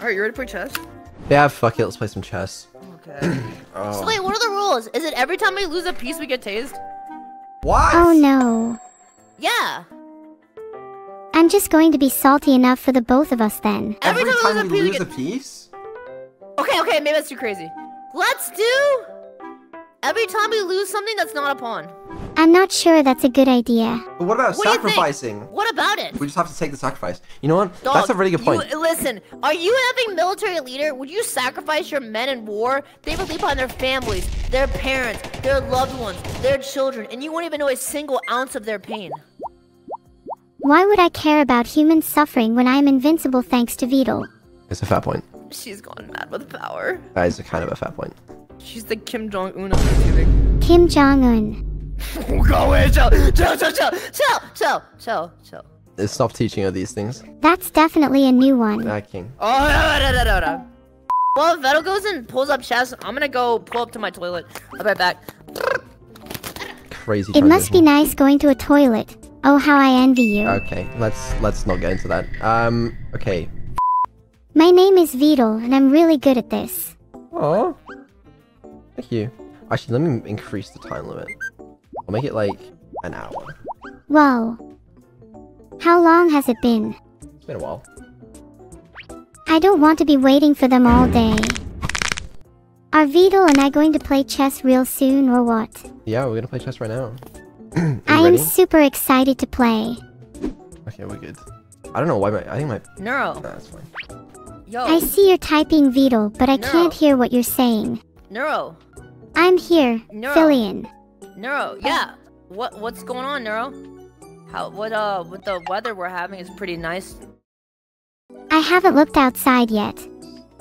Alright, you ready to play chess? Yeah, fuck it. Let's play some chess. Okay. Oh. So wait, what are the rules? Is it every time we lose a piece we get tased? What? Oh no. Yeah. I'm just going to be salty enough for the both of us then. Every, Every time, time we we lose a lose piece, a piece? Okay, okay, maybe that's too crazy. Let's do every time we lose something that's not a pawn. I'm not sure that's a good idea. But what about What do you think? sacrificing? What about it? We just have to take the sacrifice. You know what? Dog, That's a really good point. You, listen, are you having military leader? Would you sacrifice your men in war? They would leave behind their families, their parents, their loved ones, their children, and you won't even know a single ounce of their pain. Why would I care about human suffering when I am invincible thanks to Vedal? It's a fair point. She's gone mad with power. That is a kind of a fair point. She's the Kim Jong Un of YouTubing. Kim Jong Un. Go away, chill, chill, chill, chill, chill, chill, chill, chill. Let's stop teaching her these things. That's definitely a new one. Ah, king. Oh, no, no, no, no, no. Well, if Vedal goes and pulls up chest, I'm gonna go pull up to my toilet. I'll be right back. Crazy It must be nice going to a toilet. Oh, how I envy you. Okay, let's let's not get into that. Um, okay. My name is Vedal, and I'm really good at this. Oh, thank you. Actually, let me increase the time limit. I'll make it like an hour. Whoa. How long has it been? It's been a while. I don't want to be waiting for them all day. Are Vedal and I going to play chess real soon or what? Yeah, we're gonna play chess right now. I am super excited to play. Okay, we're good. I don't know why my I think my Neuro, nah, that's fine. yo, I see you're typing Vedal, but I No. can't hear what you're saying. Neuro, I'm here, No. Filian. Neuro, yeah. What what's going on, Neuro? How what uh with the weather we're having is pretty nice. I haven't looked outside yet.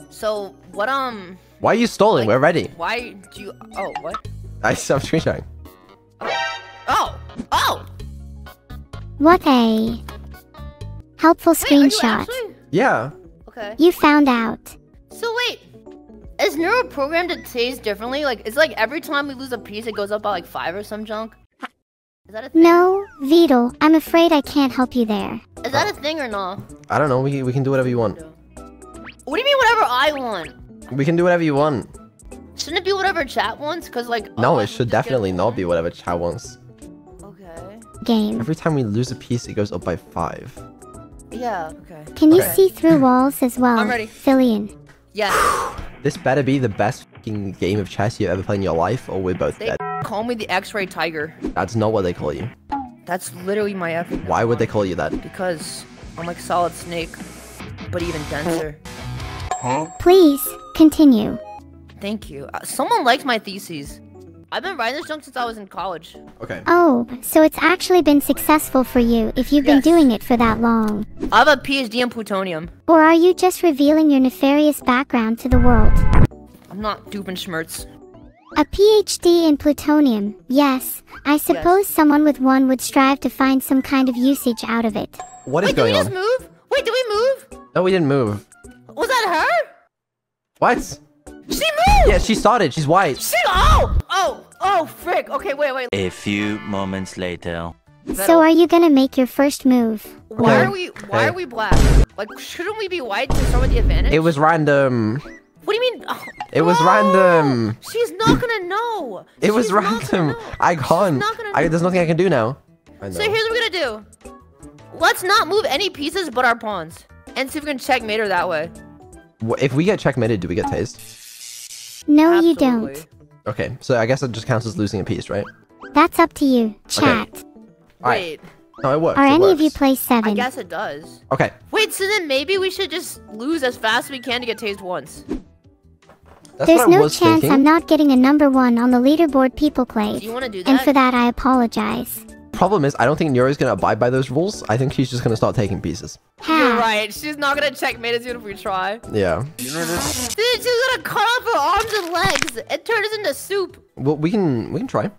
So what um Why are you stalling? Like- we're ready. why do you oh what? I stopped screen sharing. Oh oh What a helpful wait, are you screenshot. actually? Yeah. Okay. You found out. So wait, is Neuro programmed to taste differently? Like it's like every time we lose a piece, it goes up by like five or some junk. Is that a thing? No, Vedal, I'm afraid I can't help you there. Is that a thing or no? I don't know. We we can do whatever you want. What do you mean whatever I want? We can do whatever you want. Shouldn't it be whatever chat wants? Cause like No, otherwise it should definitely not be whatever Chow wants. Okay. Game. Every time we lose a piece, it goes up by five. Yeah. Okay. Can you Okay. see through walls as well? I'm ready. Filian. Yes. This better be the best fucking game of chess you've ever played in your life, or we're both They dead. call me the X-ray tiger. That's not what they call you. That's literally my F. Why would they call you that? Because I'm like a Solid Snake, but even denser. Please, continue. Thank you. Uh, someone liked my theses. I've been riding this junk since I was in college. Okay. Oh, so it's actually been successful for you if you've been doing it for that long. I have a PhD in plutonium. Or are you just revealing your nefarious background to the world? I'm not duping schmerz. A PhD in plutonium, yes. I suppose someone with one would strive to find some kind of usage out of it. What is Wait, did we just on? move? Wait, did we move? No, we didn't move. Was that her? What? She moved! Yeah, she started. She's white. She- oh! Oh! Oh, frick. Okay, wait, wait. A few moments later. So are you gonna make your first move? Why Okay. are we why Hey. are we black? Like shouldn't we be white to start with the advantage? It was random. What do you mean? Oh, It was no! random. She's not gonna know. It was She's not gonna random. I can't. I, there's nothing I can do now. So here's what we're gonna do. Let's not move any pieces but our pawns. And see if we can checkmate her that way. If we get checkmated, do we get tased? No, you don't. Okay, so I guess it just counts as losing a piece, right? That's up to you. Chat. Alright. Wait, No, it works. Are it any of you works. play I guess it does. Okay, Wait, so then maybe we should just lose as fast as we can to get tased once. that's There's no chance thinking. I'm not getting a number one on the leaderboard people Do you want to do that? And for that, I apologize. Problem is, I don't think Neuro's gonna abide by those rules. I think she's just gonna start taking pieces. You're right. She's not gonna checkmate us even if we try. Yeah. Dude, she's gonna cut off her arms and legs and turn us into soup. Well, we can we can try.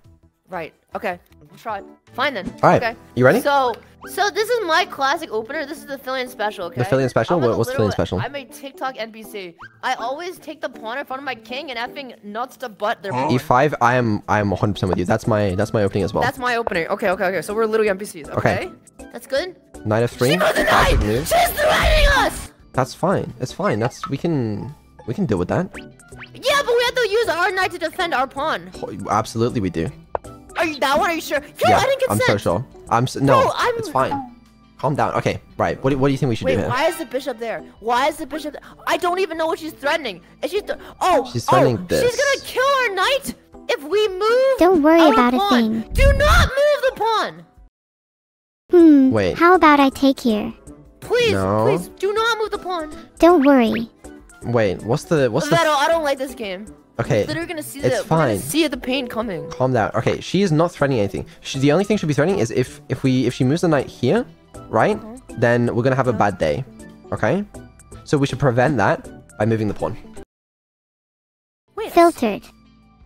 Right. Okay. We'll try. Fine then. All right. Okay. You ready? So, so this is my classic opener. This is the Filian special. Okay. The Filian special? What- what's the Filian special? I'm a TikTok NPC. I always take the pawn in front of my king and effing nuts to butt their pawn. E5. I am I am 100 percent with you. That's my that's my opening as well. That's my opening. Okay, okay, okay. So we're literally NPCs. Okay. Okay. That's good. Knight of three. She the knight! She's threatening us! That's fine. It's fine. That's we can we can deal with that. Yeah, but we have to use our knight to defend our pawn. Oh, Absolutely, we do. Are you that one? Are you sure? Yo, yeah, I didn't get I'm so sure. I'm s no. Bro, I'm- It's fine. Calm down. Okay, right. What do, what do you think we should Wait, do here? why is the bishop there? Why is the bishop? There? I don't even know what she's threatening. Is she? Th oh, She's oh, threatening she's gonna kill our knight if we move. Don't worry our about a thing. Do not move the pawn. Hmm. Wait. How about I take here? Please, No. please, do not move the pawn. Don't worry. Wait, what's the what's the? Vedal, I don't like this game. Okay, Literally gonna see it's the we're gonna fine. see the pain coming. calm down. Okay, she is not threatening anything. She, the only thing she'll be threatening is if if we if she moves the knight here, right? Uh-huh. Then we're gonna have a bad day. Okay, so we should prevent that by moving the pawn. Wait, a, Filtered.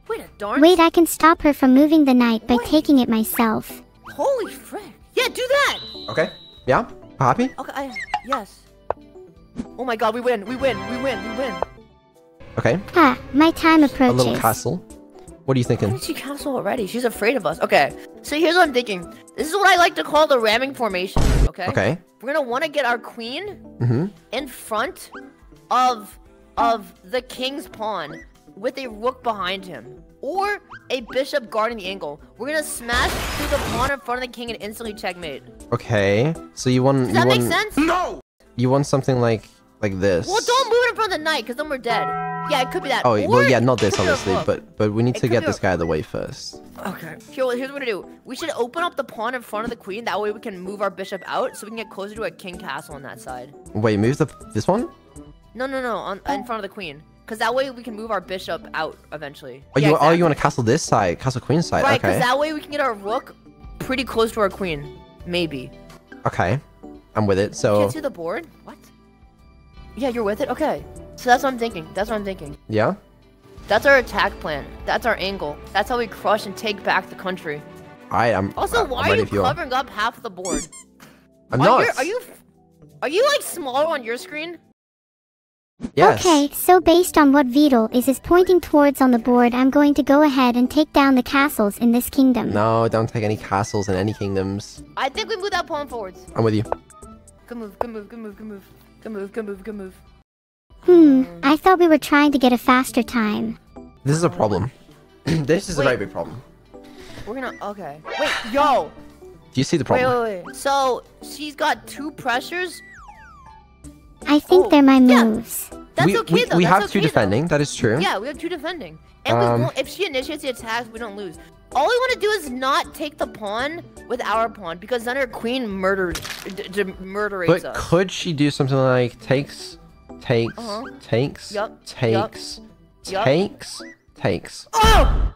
wait a darn. Wait, I can stop her from moving the knight by Wait. taking it myself. Holy frick! Yeah, do that. Okay. Yeah. Happy? Okay, I, yes. Oh my God, we win! We win! We win! We win! Okay. Ha, my time approaches. A little castle. What are you Why thinking? did she cancel already? She's afraid of us. Okay, so here's what I'm thinking. This is what I like to call the ramming formation. Okay. Okay. We're gonna want to get our queen Mm-hmm. in front of of the king's pawn with a rook behind him or a bishop guarding the angle. We're gonna smash through the pawn in front of the king and instantly checkmate. Okay. So you want Does you that make want sense? you want something like like this. Well, don't move it in front of the knight, because then we're dead. Yeah, it could be that. Oh Or well, yeah, not this could be a obviously, but but we need It to get this a- guy out of the way first. Okay. Here, here's what we're gonna do. We should open up the pawn in front of the queen. That way we can move our bishop out, so we can get closer to a king castle on that side. Wait, move the this one? No, no, no, on in front of the queen. Because that way we can move our bishop out eventually. Oh, Yeah, you oh you want to castle this side, castle queen side? Right, because okay. that way we can get our rook pretty close to our queen. Maybe. Okay. I'm with it. You So Can't see the board? What? Yeah, you're with it? Okay. So that's what I'm thinking. That's what I'm thinking. yeah. That's our attack plan. That's our angle. That's how we crush and take back the country. I'm. Also, I'm why are you if you are. covering up half the board? I'm Why not. you're- you? Are you like smaller on your screen? Yes. Okay, so based on what Vedal is is pointing towards on the board, I'm going to go ahead and take down the castles in this kingdom. No, don't take any castles in any kingdoms. I think we move that pawn forwards. I'm with you. Good move. Good move. Good move. Good move. Good move. Good move. Good move. Hmm, I thought we were trying to get a faster time. This is a problem. this is Wait. a very big problem. We're gonna. Okay. Wait. Yo. Do you see the problem? Wait. Wait. So she's got two pressures. I think Oh, they're my yeah. moves. That's we okay we, though. we That's have okay, two though. defending. That is true. Yeah, we have two defending. And Um, we won't, if she initiates the attack, we don't lose. All we want to do is not take the pawn with our pawn because then her queen murders, d- d- murderates But us. could she do something like takes, takes, Uh-huh. takes, Yup, yup, takes, yup. takes, takes? Oh!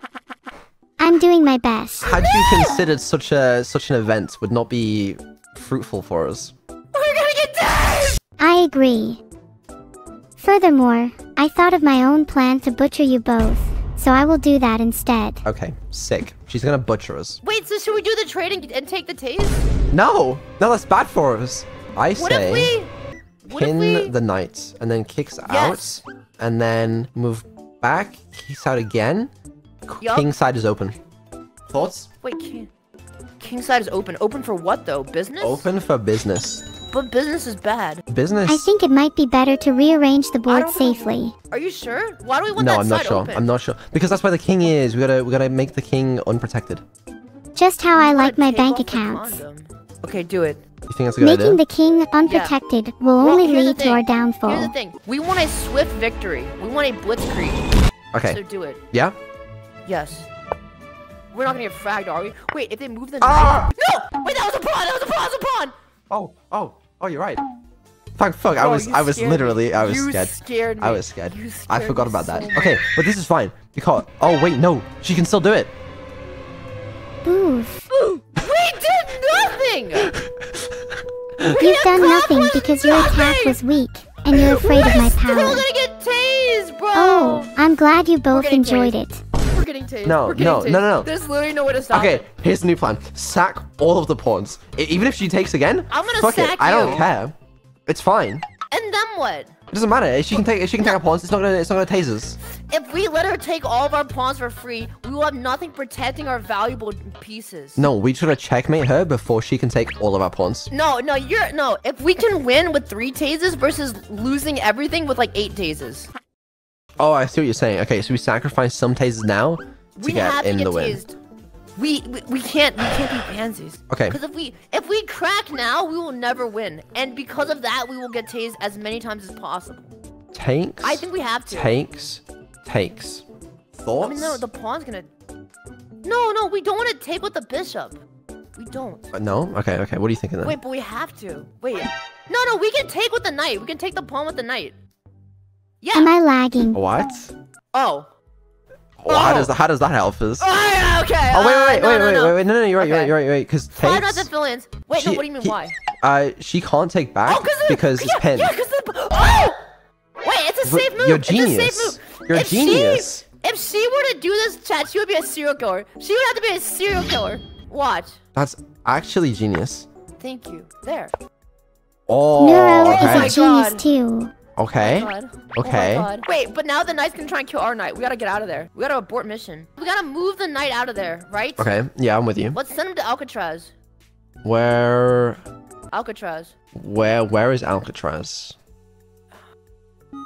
I'm doing my best. Had you considered such a such an event would not be fruitful for us? We're gonna get dead! I agree. Furthermore, I thought of my own plan to butcher you both, so I will do that instead. Okay, sick. She's gonna butcher us. Wait, so should we do the trade and, and take the tase? No, no, that's bad for us. I What if say we... What pin we... the knight and then kicks Yes. out, and then move back, kicks out again. K- Yup. King side is open. Thoughts? Wait, king... King side is open. Open for what, though? Business? Open for business. But business is bad. Business? I think it might be better to rearrange the board don't safely. Are you sure? Why do we want no, that No, I'm not side sure. open? I'm not sure because that's where the king is. We gotta we gotta make the king unprotected. Just how I like my bank off the accounts. Condom. Okay, do it. You think that's a good Making idea? the king unprotected will Well, only here's lead to our downfall. Here's the thing. We want a swift victory. We want a blitzkrieg. Okay. So do it. Yeah. Yes. We're not gonna get fragged, are we? Wait, if they move the Ah! No! Wait, that was a pawn! That was a pawn! That was a pawn! Oh, oh, oh, you're right. Fuck, fuck. I was, I was literally, me. I was You scared. scared I was scared. You I forgot me about that. much. Okay, but this is fine because. Oh wait, no, she can still do it. Oof. We nothing! You've done nothing because your attack was weak, and you're afraid of my We're still power. gonna get tased, bro! Oh, I'm glad you both enjoyed tased. it. We're getting tased. No, We're getting no, tased. no, no, no. There's literally no way to stop Okay, it. here's the new plan. Sack all of the pawns. Even if she takes again, I'm gonna fuck sack it. I don't care. It's fine. And then what? It doesn't matter. If she can take if she can take our pawns, it's not gonna it's not gonna tase us. If we let her take all of our pawns for free, we will have nothing protecting our valuable pieces. No, we just gotta checkmate her before she can take all of our pawns. No, no, you're no. If we can win with three tases versus losing everything with like eight tases, Oh, I see what you're saying. Okay, so we sacrifice some tases now to we get have to in get the win. Tased. We, we we can't we can't be pansies. Okay. Because if we if we crack now, we will never win, and because of that, we will get tased as many times as possible. Takes. I think we have to. takes. Takes. I mean, no, the pawn's gonna. No, no, we don't want to take with the bishop. We don't. Uh, no. Okay. Okay. What are you thinking then? Wait, but we have to. Wait. No, no, we can take with the knight. We can take the pawn with the knight. Yeah. Am I lagging? What? Oh. Oh, How Oh. does that, how does that help us? Oh, yeah, okay. Oh wait, uh, wait, no, wait, no, wait, no. wait, wait, no, no, you're right, you're right, you're right, you're right, because Five not takes, the fill-ins. Wait, no, what do you mean? he- why? uh, she can't take back Oh, because because it's yeah, pinned. Yeah, because the. Oh! Wait, it's a safe move. you're It's a genius. safe move. You're a if genius. She, if she were to do this, chat, she would be a serial killer. She would have to be a serial killer. Watch. That's actually genius. Thank you. There. Oh, Neuro okay. is Oh a genius God. too. Okay. God. Okay. Oh my God. Wait, but now the knight's gonna try and kill our knight. We gotta get out of there. We gotta abort mission. We gotta move the knight out of there, right? Okay, yeah, I'm with you. Let's send him to Alcatraz. Where, Alcatraz. where, where is Alcatraz?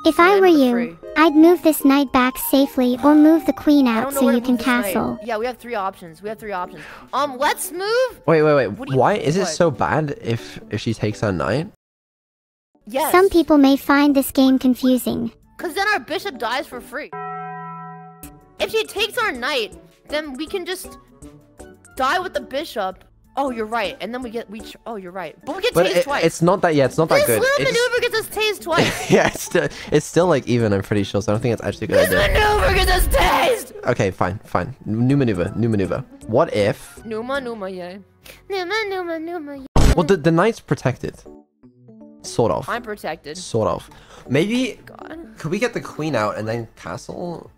If I were you, free. I'd move this knight back safely or move the queen out so you can move this knight. castle. Yeah, we have three options. We have three options. Um, let's move. Wait, wait, wait. What do you- Why is it what? so bad if if she takes our knight? Yes. Some people may find this game confusing. Cause then our bishop dies for free. If she takes our knight, then we can just die with the bishop. Oh, you're right. And then we get we. Tr- oh, you're right. But we get But tased it, twice. it's not that. Yeah, it's not that good. this good. little It's, maneuver gets us tased twice. yeah, it's still it's still like even. I'm pretty sure. So I don't think it's actually a good this idea. maneuver gets us tased. Okay, fine, fine. New maneuver, new maneuver. What if? Numa, Numa, yeah. Numa, Numa, Numa, yeah. Well, the the knight's protected. Sort of. I'm protected. Sort of. Maybe God. could we get the queen out and then castle?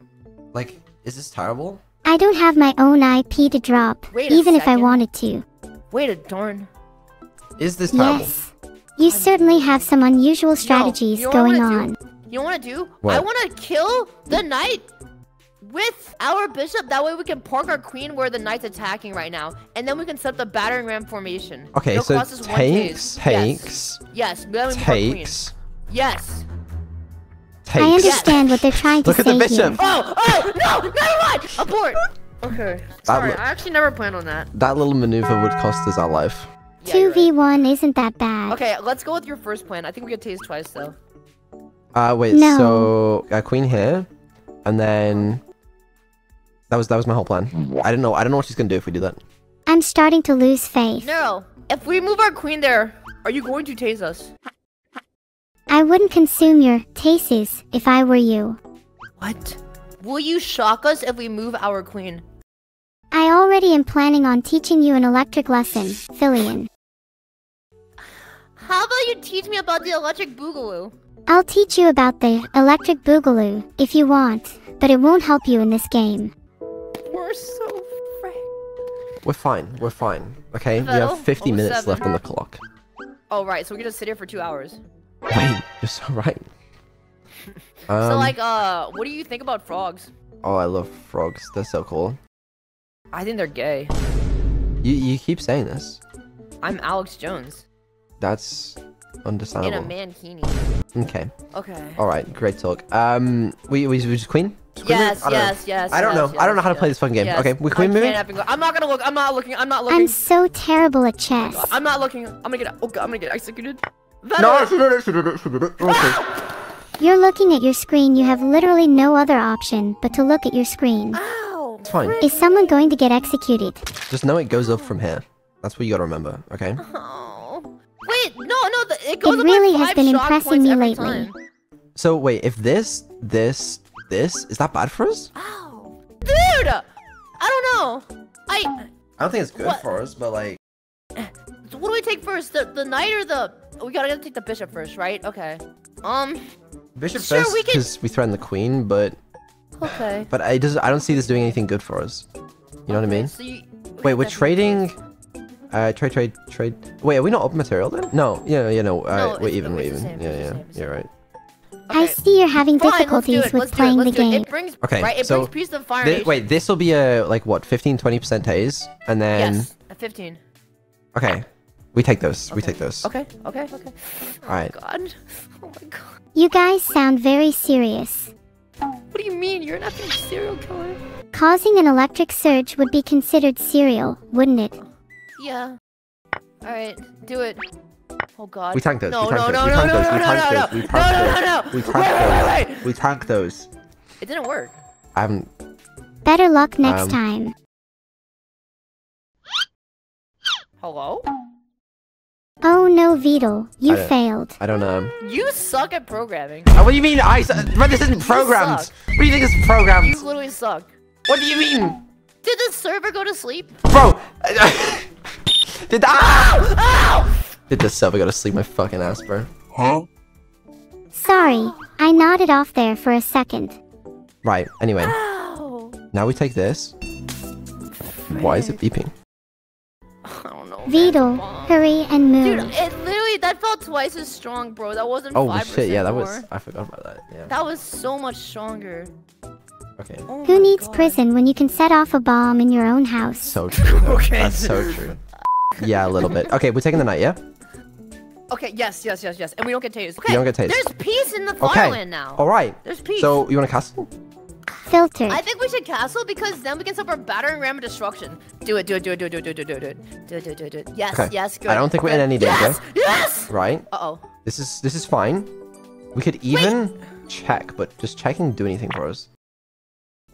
Like, is this terrible? I don't have my own IP to drop, Wait even if I wanted to. Wait a darn. Is this terrible? Yes. You certainly have some unusual strategies you know going wanna on. do? You know what to do? What? I want to kill the knight with our bishop. That way we can park our queen where the knight's attacking right now, and then we can set up the battering ram formation. Okay, It'll so cost us one takes, takes, Yes. Yes. Then we move our queen. takes, Yes. I takes. understand what they're trying to say. Look at the bishop. here. Oh, oh, no, never mind. Abort. Okay. Sorry, look- I actually never planned on that. That little maneuver would cost us our life. Yeah, 2v1 isn't that bad. Okay, let's go with your first plan. I think we get tased twice though. Uh, wait. No. So uh, queen here, and then that was that was my whole plan. I didn't know. I don't know what she's gonna do if we do that. I'm starting to lose faith. No, if we move our queen there, are you going to tase us? I wouldn't consume your tases if I were you. What? Will you shock us if we move our queen? I already am planning on teaching you an electric lesson, Filian. How about you teach me about the electric boogaloo? I'll teach you about the electric boogaloo if you want, but it won't help you in this game. We're so. We're fine. We're fine. Okay. We have 50 Oh, minutes seven. left on the clock. Oh right, so we can just sit here for two hours. Wait, you're so right. so Um, like, uh, what do you think about frogs? Oh, I love frogs. They're so cool. I think they're gay. You you keep saying this. I'm Alex Jones That's understandable. in a mankini. Okay. Okay. All right. Great talk. Um, we we, we just queen. Just queen Yes, move? I don't know. yes, yes. I don't yes, know. I don't know how to play this fucking game. yes. Okay, we I queen moving. can't I'm not gonna look. I'm not looking. I'm not looking. I'm so terrible at chess. I'm not looking. I'm gonna get. Oh god, I'm gonna get executed. No, she did it. She did it. She did it. Okay. You're looking at your screen, you have literally no other option but to look at your screen. Ow. It's fine. Is someone going to get executed? Just know it goes up from here. That's what you gotta remember. Okay. Oh. Wait, no, no, the, it goes It up really has been impressing me lately. time. So wait, if this, this, this is that bad for us? Ow. Dude! I don't know. I. I don't think it's good What? for us, but like. So what do we take first? The the knight or the? We gotta, gotta take the bishop first, right? Okay. Um. Bishop Sure, first we can- we threaten the queen, but Okay. but I does I don't see this doing anything good for us. You know what I mean? So you, Wait, we're trading Uh, trade, trade, trade. Wait, are we not open material then? No, yeah, yeah, no. Uh, No, we're even, we're even. same, Yeah, it's yeah, same, it's the you're right. I see you're having Fine, difficulties with let's do it, playing the let's it. game. It brings, Okay, right? It so brings peace to the Fire Thi- wait, this will be a like what 15, 20 percent haze, and then Yes, a 15. okay, we take those. We take those. Okay, okay, okay. Oh All right. Oh my god. Oh my god. You guys sound very serious. What do you mean? You're an effing serial killer? Causing an electric surge would be considered serial, wouldn't it? Yeah. Alright, do it. Oh god. We tank those. No, we tank no, those. no, we no, tank no, those. no, we no, tank no, those. no. We tank No, no, those. no, We no. tank Wait, wait, those. wait, wait. We tank those. It didn't work. I haven't. Better luck next Um, time. Hello? Oh no, Vedal, you I don't- failed. I don't know. You suck at programming. Uh, what do you mean? I. s- But this isn't programmed. suck. What do you think is programmed? You literally suck. What do you mean, Did the server go to sleep? bro? Did ah! Ow! Did the server go to sleep? My fucking ass, bro. Huh? Sorry, I nodded off there for a second. Right. Anyway, Ow! now we take this. Why is it beeping? I don't know. man. Vedal, hurry and move. Dude, move. it literally that felt twice as strong, bro. That wasn't Oh 5% shit! Yeah, that more. was. I forgot about that. Yeah. That was so much stronger. Okay. Oh Who needs God. prison when you can set off a bomb in your own house? So true. Though. Okay. That's so true. Yeah, a little bit. Okay, we're taking the night. Yeah. Okay, yes, yes, yes, yes. And we don't get tased. Okay. don't get tased. There's peace in the Okay. Farland now. All right. There's peace. So you want to castle? Filtered. I think we should castle because then we can stop our battering ram and destruction. Do it, do it, do it, do it, do it, do it, do it, do it, do it, do it, do it, do it. Yes, Okay. yes, good. I don't think we're in any danger. Yes, yes. Right. Uh oh. This is this is fine. We could even check, but just checking do anything for us.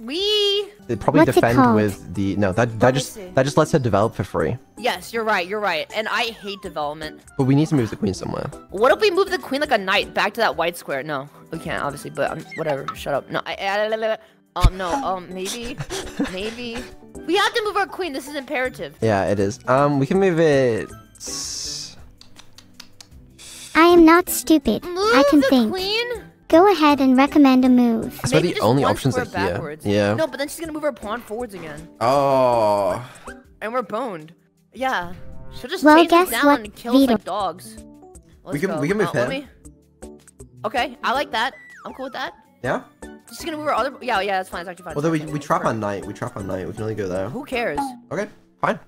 We. They'd probably What's it defend called? with the no. That Let that me just see. that just lets her develop for free. Yes, you're right. You're right. And I hate development. But we need to move the queen somewhere. What if we move the queen like a knight back to that white square? No, we can't, obviously. But um, whatever. Shut up. No. I, I, I, um. No. Um. Maybe. maybe. We have to move our queen. This is imperative. Yeah, it is. Um, we can move it. I am not stupid. Move I can the think. queen. Go ahead and recommend a move. I swear Maybe the only options are square here. Yeah. No, but then she's gonna move her pawn forwards again, Oh. and we're boned. Yeah. She'll just Well, chase us guess down what, and kill us Vedal? like dogs. Let's can- go. we can move Uh, let here. me- Okay, I like that. I'm cool with that. Yeah. She's gonna move her other. Yeah, yeah, that's fine. It's actually fine. Well, we, we trap on night. We trap on night. We can only go there. Who cares? Okay. Fine.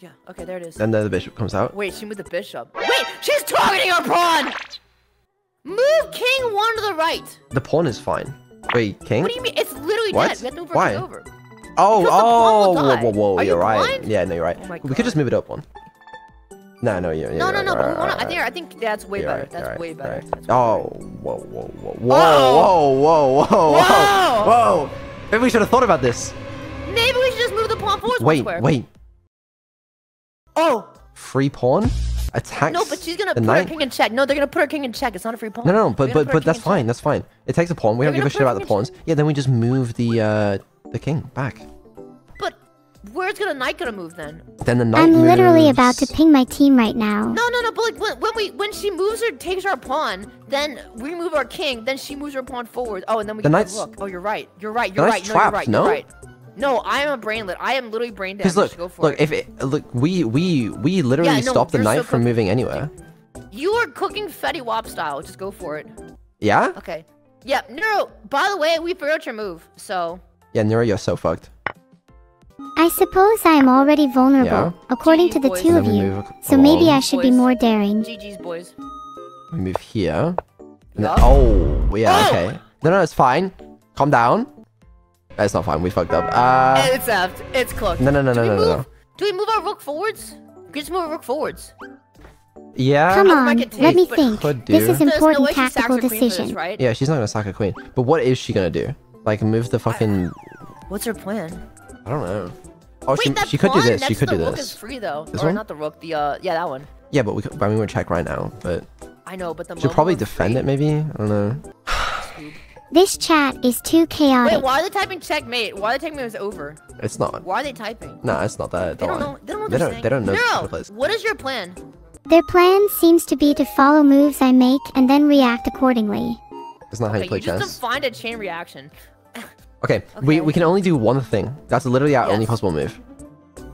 Yeah. Okay, there it is. Then the bishop comes out. Wait, she moved the bishop. Wait, she's targeting our pawn. Move king one to the right. The pawn is fine. Wait, king? What do you mean? It's literally What? dead. We have to move Why? king over. Oh, Because oh, whoa, whoa, whoa, Are you you're right. blind? Yeah, no, you're right. Oh we could just move it up one. No, no, you're, No, you're no, right, no. But right, we wanna, right, I think. I think that's way better. right, That's right, way oh, better. right. That's way Oh, whoa, whoa, whoa, whoa, whoa, whoa, whoa, Whoa! whoa! Maybe we should have thought about this. Maybe we should just move the pawn forwards one Wait, wait. Oh Free pawn attacks. no, but she's gonna put knight. her king in check. No, they're gonna put her king in check. It's not a free pawn. No, no, no, but but but that's king in check. fine. That's fine. It takes a pawn. We They're don't give a shit about the king in pawns. Yeah, then we just move the uh the king back. But where's gonna knight gonna move then? Then the knight I'm literally moves- about to ping my team right now. No, no, no. But like when, when we when she moves her takes our pawn, then we move our king. Then she moves her pawn forward. Oh, and then we The get knight's- the rook. Oh, you're right. You're right. You're The right. knight's No, you're right. no? You're right. No, I am a brainlet. I am literally brain damaged. Because look, Go for look, it. if it look, we we we literally Yeah, no, stopped the you're so from moving anywhere. you are cooking Fetty Wap style, just go for it. Yeah. Okay. Yeah, Neuro. By the way, we figured out your move. So Yeah, Neuro, you're so fucked. I suppose I am already vulnerable, Yeah. according to the Boys. two of you. move So maybe I along. should be more daring. GG's boys. We move here. And then, oh, yeah, Oh! okay. No, no, it's fine. Calm down. That's not fine. We fucked up. Uh, it's effed. It's cooked. no, no, no, Do no, no, no, move? no. Do we move our rook forwards? We just move our rook forwards. Yeah. Come on, might get let me think. This is There's no important way she sacks tactical her queen for this, decision. right? Yeah, she's not gonna sack a queen. But what is she gonna do? Like move the fucking? What's her plan? I don't know. Oh, Wait, she that she could do pawn this. She next could to do the rook is free though. This or one? not the rook. The uh, yeah, that one. Yeah, but we could, I mean we'll check right now. But I know, but the she'll probably defend free. it. Maybe I don't know. This chat is too chaotic. Wait, why are they typing checkmate? Why are they typing it was over? It's not. Why are they typing? No, it's not that. They Don't don't worry. know. They don't know what They don't- they don't know No. the. What is your plan? Their plan seems to be to follow moves I make and then react accordingly. It's not how Okay, you play you just find a chain reaction. Okay, we Okay. we can only do one thing. That's literally our only possible move.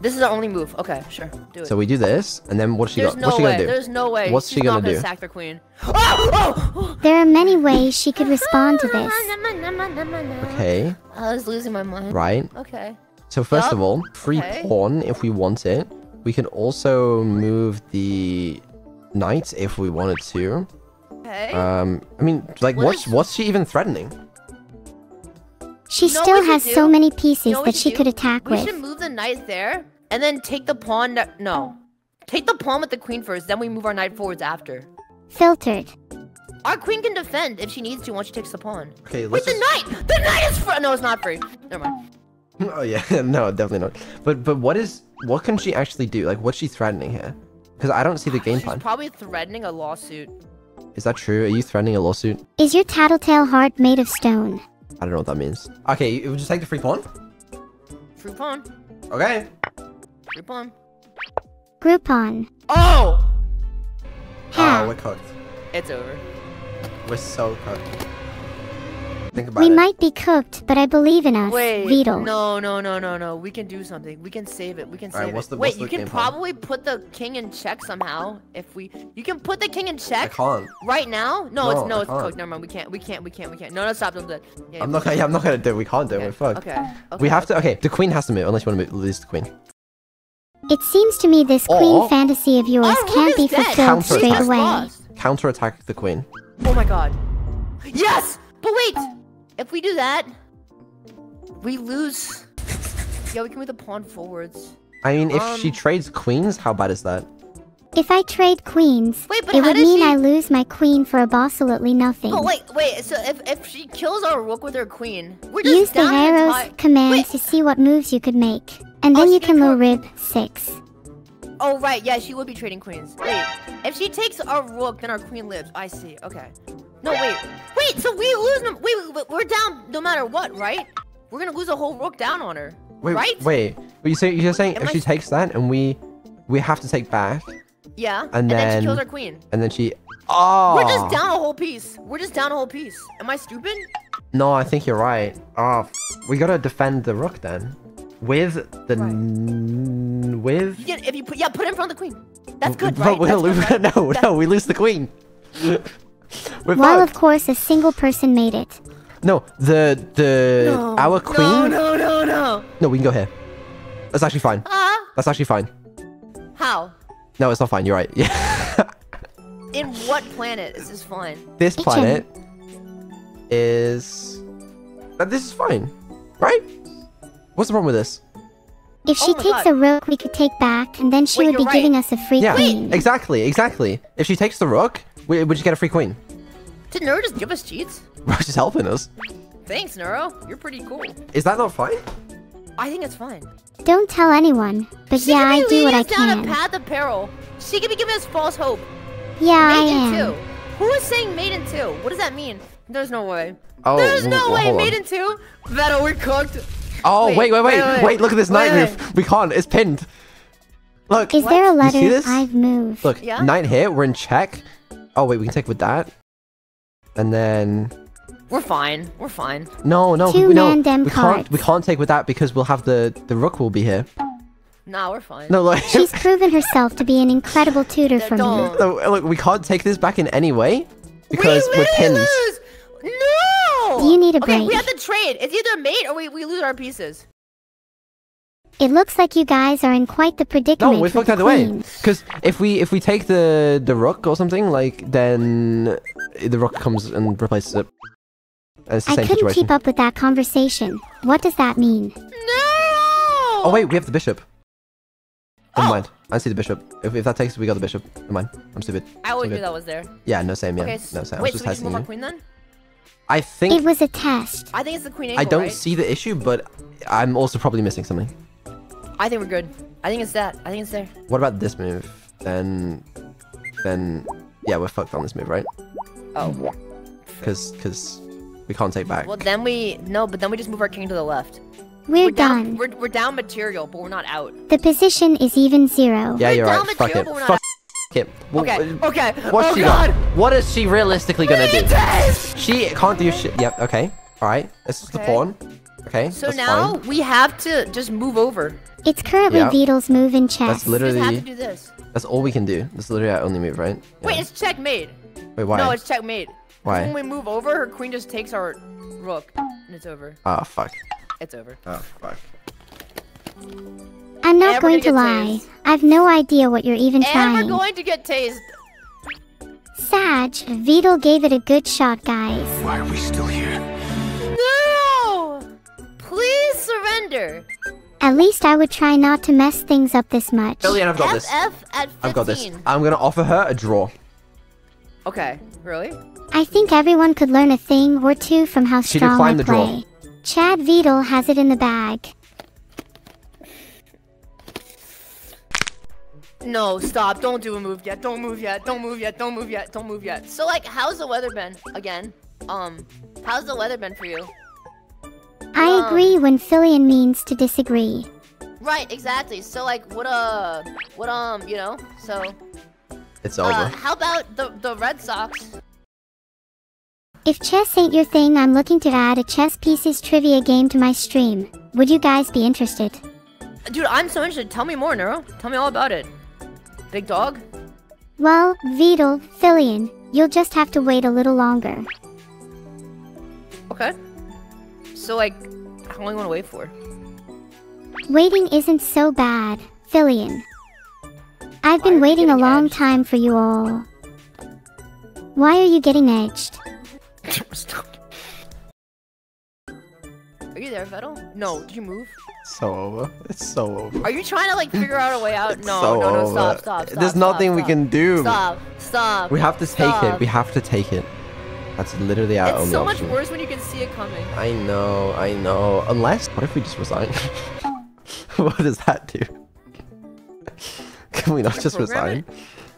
This is our only move. Okay, sure. Do it. So we do this, and then what's she There's got? no what's she way. gonna do? There's no way. What's She's she gonna not gonna do? sack the queen. Oh, oh, There are many ways she could respond to this. Okay, I was losing my mind. right. Okay. So first Yup, of all, free okay. pawn if we want it. We can also move the knight if we wanted to. Okay. Um, I mean, like, What what's what's she even threatening? She You know still has so many pieces You know that she should could do? attack we with. should move the knight there, and then take the pawn. No, take the pawn with the queen first. Then we move our knight forwards after. Filtered. Our queen can defend if she needs to once she takes the pawn. Okay, Wait, let's the just... knight! The knight is free! No, it's not free. Never mind. Oh yeah, no, definitely not. But but what is what can she actually do? Like, what's she threatening here? Because I don't see the game She's plan. probably threatening a lawsuit. Is that true? Are you threatening a lawsuit? Is your tattletale heart made of stone? I don't know what that means. Okay, you would just take the free pawn. Free pawn. Okay. Free pawn. Groupon. Oh! Oh, Ha. Ah, we're cooked. It's over. We're so cooked. Think about it. we it. might be cooked, but I believe in us. Wait, Vedal. no, no, no, no, no. We can do something. We can save it. We can Alright, save what's it. the- Wait, what's you the can game plan? probably put the king in check somehow. If we, you can put the king in check. I check can't. right now. No, No, it's no, I it's can't. cooked. Never mind. We can't. We can't. We can't. We can't. No, no, stop. Don't do that. Yeah, I'm not gonna. Yeah, I'm not gonna do it. We can't do it. We're fucked. Okay. okay. We have to. Okay, the queen has to move unless you want to move, lose the queen. It seems to me this Or- queen fantasy of yours Oh, can't be fulfilled Counter straight attack. away. Lost. Counter attack the queen. Oh my god. Yes! But wait! If we do that, we lose. Yeah, we can move the pawn forwards. I mean, if she Um, trades queens, how bad is that? If I trade queens, Wait, but it would mean she- I lose my queen for absolutely nothing. But wait, wait. So if, if she kills our rook with her queen, we're just Use the down an arrows entire- command Wait. to see what moves you could make. And Oh, then she you can can low rib 6. Oh right, yeah, she would be trading queens. Wait, if she takes our rook, then our queen lives. I see. Okay. No, wait, wait. So we lose. no- Wait, wait, we're down no matter what, right? We're gonna lose a whole rook down on her. Wait, right? wait. But you say you're saying Am if I she takes that and we we have to take back, Yeah. And then, she kills our queen. and then she. Oh. We're just ah. down a whole piece. We're just down a whole piece. Am I stupid? No, I think you're right. Oh, we gotta defend the rook then, with the Right. n- with. You can, if you put yeah, put it in front of the queen. That's good, But right? we're That's lose. right? no, That- no, we lose the queen. we're While of course a single person made it. No, the the No, our queen. No, no, no, no. No, we can go here. That's actually fine. Ah, That's actually fine. how? No, it's not fine. You're right. Yeah. In what planet is this fine? this Kitchen. planet is. Uh, this is fine, right? What's the problem with this? If she Oh takes God. a rook we could take back, and then she Wait, would be you're giving us a free Yeah, queen. exactly, exactly. If she takes the rook, we, we just get a free queen. Did Neuro just give us cheats? She's helping us. Thanks, Neuro. You're pretty cool. Is that not fine? I think it's fine. Don't tell anyone, but She yeah, could I be do what leading I us down a can. path of peril. She could be giving us false hope. Yeah, I Maiden am. two. Who is saying maiden two? What does that mean? There's no way. Oh, There's no w- way maiden two. Vedal, we're cooked. Oh, Wait, wait, wait, wait, wait, wait, wait. Look at this Wait, knight wait. move. We can't. It's pinned. Look. Is What? there a letter? I've moved? Look. Yeah? Knight here. We're in check. Oh wait, we can take with that. And then We're fine. We're fine. no, no, Two we, no, we can't. cards. We can't take with that because we'll have the the rook will be here. Nah, we're fine. No, look. She's proven herself to be an incredible tutor for me. Don't. no, look. We can't take this back in any way because we we're literally pinned. lose. No. Do you need a Okay, we have to trade. It's either mate or we, we lose our pieces. It looks like you guys are in quite the predicament. No, predicament we're with fucked the either way. queens. Because if we if we take the the rook or something, like then the rook comes and replaces it. It's the I same couldn't situation. keep up with that conversation. What does that mean? No. Oh wait, we have the bishop. Never Oh. mind. I see the bishop. If, if that takes, we got the bishop. Never mind. I'm stupid. I always knew that was there. Yeah, no same. Yeah, Okay. s- no same. I wait, was so we just just move testing our queen then? I think It was a test. I think it's the queen angle, I don't right? see the issue, but I'm also probably missing something. I think we're good. I think it's that. I think it's there. What about this move? Then, then, yeah, we're fucked on this move, right? Oh. Because because we can't take back. Well, then we no, but then we just move our king to the left. We're, down. done. We're, we're down material, but we're not out. The position is even zero. Yeah, We're you're down right. Fuck it. but we're not Fuck it. Well, Okay. Okay. What's oh she God. got? What is she realistically gonna do? She can't do shit. Yep. Okay. All right. This is the pawn. Okay. So that's now fine. we have to just move over. It's currently Yeah. Vedal's move in That's chess. We have to literally do this. that's all we can do. That's literally our only move, right? Wait, it's checkmate. Wait, why? No, it's checkmate. Why? When we move over, her queen just takes our rook, and it's over. Ah, fuck. It's over. Oh, fuck. I'm not going to lie. tased. I've no idea what you're even trying. And trying. we're going to get tased. Sag, Vedal gave it a good shot, guys. Why are we still here? No! Please surrender. At least I would try not to mess things up this much. Filian, I've got this. At 15. I've got this. I'm gonna offer her a draw. Okay, really? I think everyone could learn a thing or two from how She strong I declined the draw. play. Chad Vedal has it in the bag. No, stop. Don't do a move yet. Don't move yet. Don't move yet. Don't move yet. Don't move yet. So, like, how's the weather been? Again. Um, how's the weather been for you? I Um. agree when Filian means to disagree. Right, exactly. So, like, what, uh, what, um, you know? So, It's uh, over. how about the, the Red Sox? If chess ain't your thing, I'm looking to add a chess pieces trivia game to my stream. Would you guys be interested? Dude, I'm so interested. Tell me more, Neuro. Tell me all about it. Big dog? Well, Vedal, Filian, you'll just have to wait a little longer. Okay. So, like, how long you want to wait for? Waiting isn't so bad, Filian. I've Why been waiting a long edged? time for you all. Why are you getting edged? Are you there, Vedal? No, did you move? So over. It's so over. Are you trying to, like, figure out a way out? No, so no, no, stop, stop, stop. There's stop, nothing we can do. Stop, stop. We have to take it. We have to take it. That's literally our It's only It's so much option. worse when you can see it coming. I know, I know. Unless, what if we just resign? what does that do? Can we not can just resign?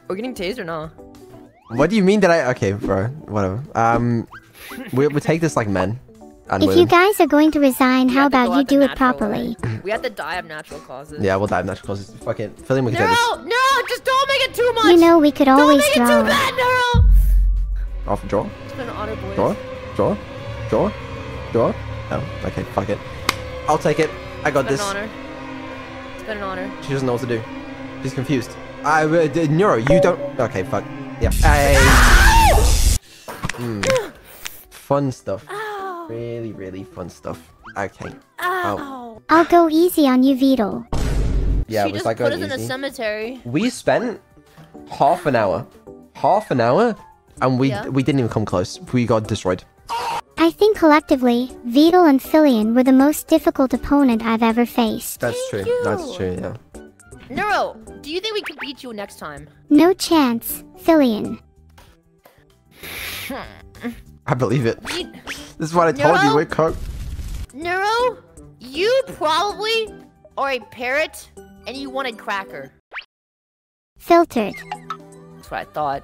We're getting tased or not? What do you mean that I? Okay, bro. Whatever. Um, we we take this like men. And If you guys are going to resign, We how have to go about you do it properly? way. We have to die of natural causes. Yeah, we'll die of natural causes. Fucking Philly, we can No, take this. no, just don't make it too much. You know, we could don't always make it too draw. bad, Neuro. Off draw, It's been an honor, boys. draw, draw, draw, draw. Oh, okay, fuck it. I'll take it. I got It's been this. an honor. It's been an honor. She doesn't know what to do. She's confused. I, uh, d- Neuro, you don't. Okay, fuck. Yeah. Hey. Hmm. Fun stuff. Ow. Really, really fun stuff. Okay. Ow. I'll go easy on you, Vedal. Yeah, she it was just like put going us in a easy. cemetery. We spent half an hour, half an hour, and we Yeah. we didn't even come close. We got destroyed. I think collectively, Vedal and Filian were the most difficult opponent I've ever faced. That's Thank true. That's true. Yeah. Neuro, do you think we could beat you next time? No chance, Filian. Hmm. I believe it. You- This is what I told you. Neuro? We're cooked. Neuro, you probably are a parrot and you wanted cracker. Filtered. That's what I thought.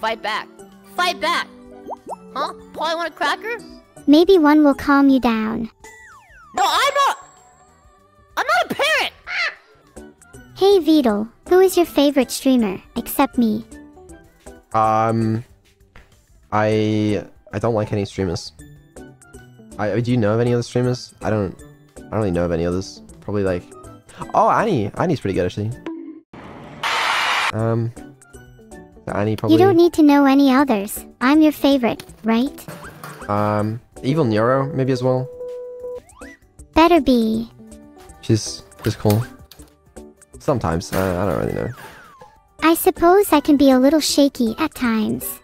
Fight back. Fight back. Huh? Probably want a cracker? Maybe one will calm you down. No, I'm not. I'm not a parrot. Hey Vedal, who is your favorite streamer, except me? Um, I I don't like any streamers. I do you know of any other streamers? I don't. I don't really know of any others. Probably like. Oh, Annie. Annie's pretty good actually. Um. Annie probably. You don't need to know any others. I'm your favorite, right? Um. Evil Neuro maybe as well. Better be. She's she's cool. Sometimes I, I don't really know. I suppose I can be a little shaky at times.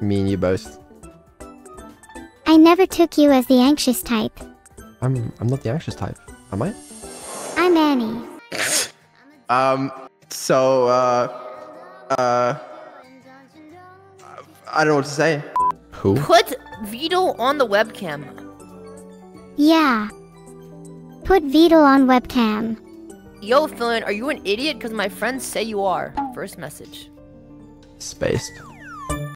Me and you both. I never took you as the anxious type. I'm I'm not the anxious type. Am I? I'm Annie. Um. So uh. Uh. I don't know what to say. Who? Put Vedal on the webcam. Yeah. Put Vedal on webcam. Yo, Filian, are you an idiot? Because my friends say you are. First message. Spaced.